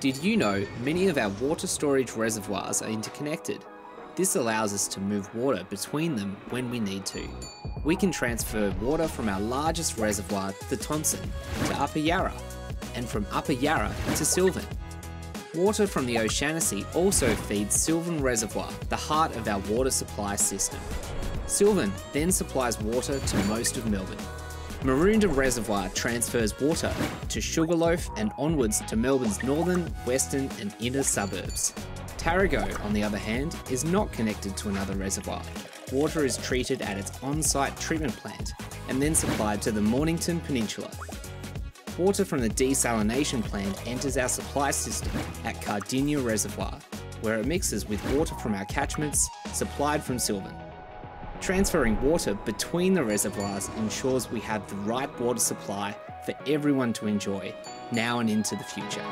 Did you know many of our water storage reservoirs are interconnected? This allows us to move water between them when we need to. We can transfer water from our largest reservoir, the Thomson, to Upper Yarra, and from Upper Yarra to Sylvan. Water from the O'Shanassy also feeds Sylvan Reservoir, the heart of our water supply system. Sylvan then supplies water to most of Melbourne. Maroondah Reservoir transfers water to Sugarloaf and onwards to Melbourne's northern, western and inner suburbs. Tarago, on the other hand, is not connected to another reservoir. Water is treated at its on-site treatment plant and then supplied to the Mornington Peninsula. Water from the desalination plant enters our supply system at Cardinia Reservoir, where it mixes with water from our catchments supplied from Sylvan. Transferring water between the reservoirs ensures we have the right water supply for everyone to enjoy now and into the future.